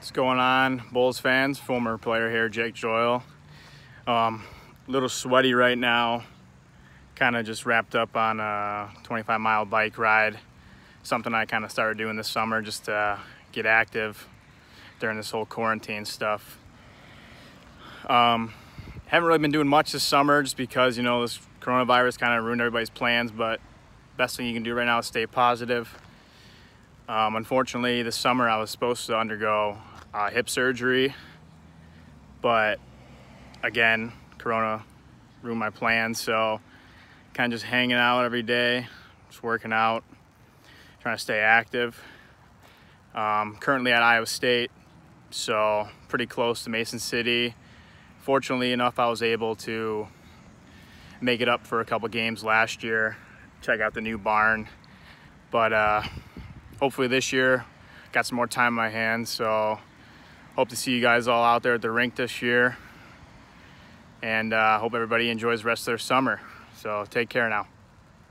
What's going on, Bulls fans? Former player here, Jake Joyaux. Um, a little sweaty right now. Kind of just wrapped up on a 25 mile bike ride. Something I kind of started doing this summer just to get active during this whole quarantine stuff. Um, haven't really been doing much this summer just because, you know, this coronavirus kind of ruined everybody's plans, but best thing you can do right now is stay positive. Um, unfortunately, this summer I was supposed to undergo uh, hip surgery, but again, Corona ruined my plans. So, kind of just hanging out every day, just working out, trying to stay active. Um, currently at Iowa State, so pretty close to Mason City. Fortunately enough, I was able to make it up for a couple games last year, check out the new barn. But uh, hopefully this year got some more time in my hands so hope to see you guys all out there at the rink this year. And uh, hope everybody enjoys the rest of their summer. So take care now